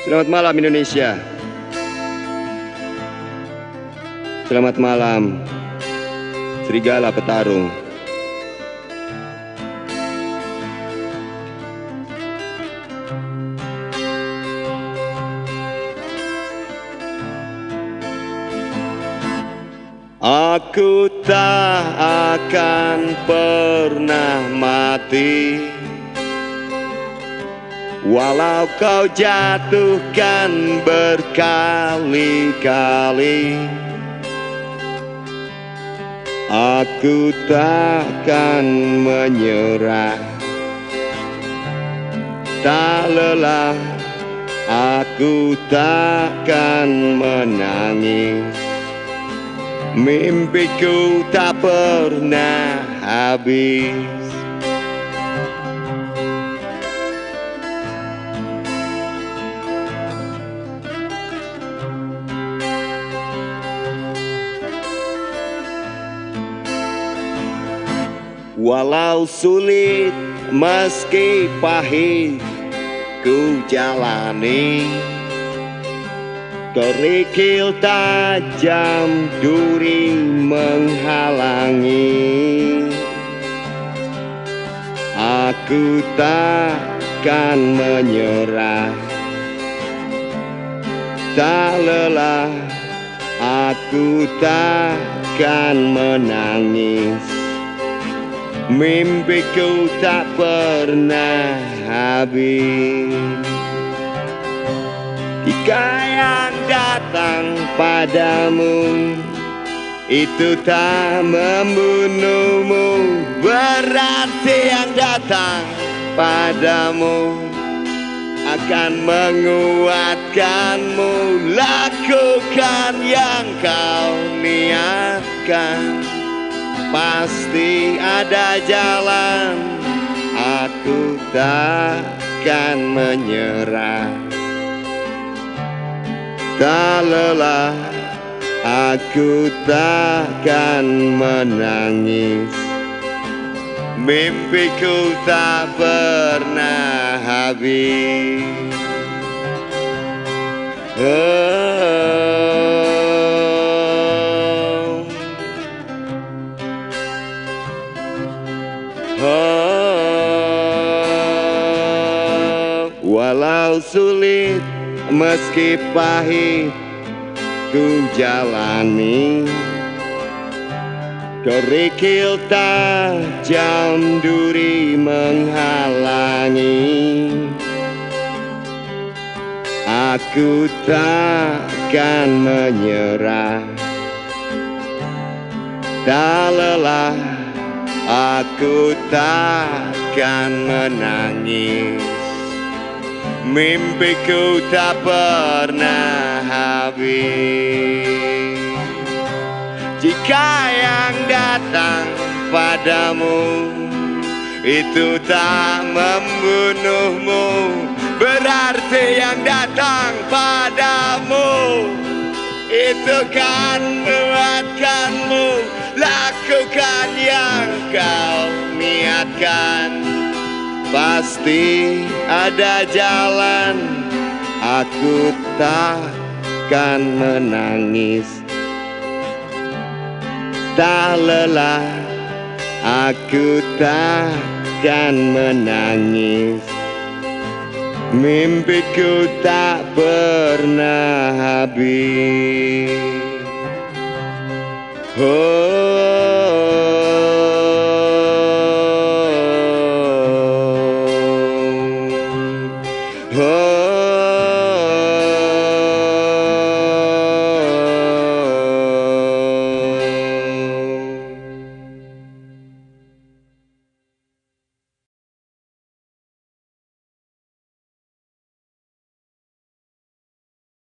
Selamat malam Indonesia. Selamat malam Serigala Petarung. Aku tak akan pernah mati Walau kau jatuhkan berkali-kali Aku takkan menyerah. Tak lelah Aku takkan menangis. Mimpiku tak pernah habis Walau sulit meski pahit ku jalani. Kerikil tajam duri menghalangi. Aku takkan menyerah. Tak lelah Aku takkan menangis Mimpiku tak pernah habis. Jika yang datang padamu itu tak membunuhmu. Berarti yang datang padamu akan menguatkanmu. Lakukan yang kau niatkan Pasti ada jalan. Aku takkan menyerah. Tak lelah Aku takkan menangis. Mimpiku tak pernah habis. Oh. Walau sulit meski pahit ku jalani. Kerikil tajam duri menghalangi. Aku takkan menyerah. Tak lelah Aku takkan menangis Mimpiku tak pernah habis. Jika yang datang padamu Itu tak membunuhmu. Berarti yang datang padamu Itu kan menguatkanmu Lakukan yang kau niatkan Pasti ada jalan. Aku takkan menangis. Tak lelah Aku takkan menangis. Mimpiku tak pernah habis. Oh Oh.